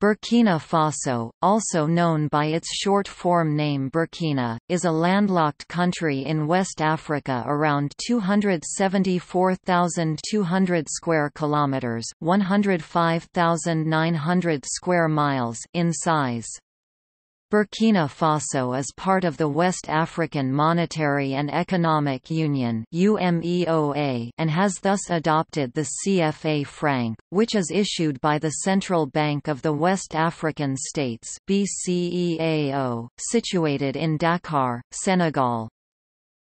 Burkina Faso, also known by its short form name Burkina, is a landlocked country in West Africa around 274,200 square kilometers, 105,900 square miles in size. Burkina Faso is part of the West African Monetary and Economic Union and has thus adopted the CFA franc, which is issued by the Central Bank of the West African States situated in Dakar, Senegal.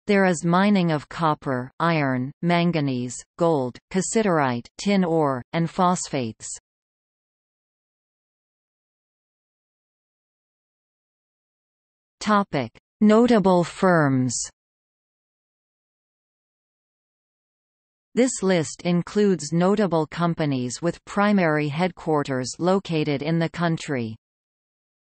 There is mining of copper, iron, manganese, gold, cassiterite tin ore, and phosphates. Notable firms. This list includes notable companies with primary headquarters located in the country.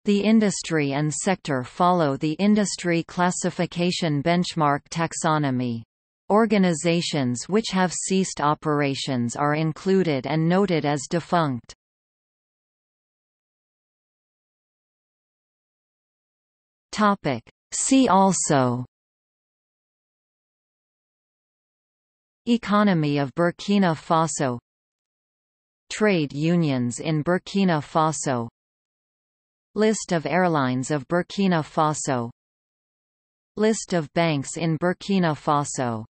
The industry and sector follow the Industry Classification Benchmark taxonomy. Organizations which have ceased operations are included and noted as defunct. Topic. See also. Economy of Burkina Faso. Trade unions in Burkina Faso. List of airlines of Burkina Faso. List of banks in Burkina Faso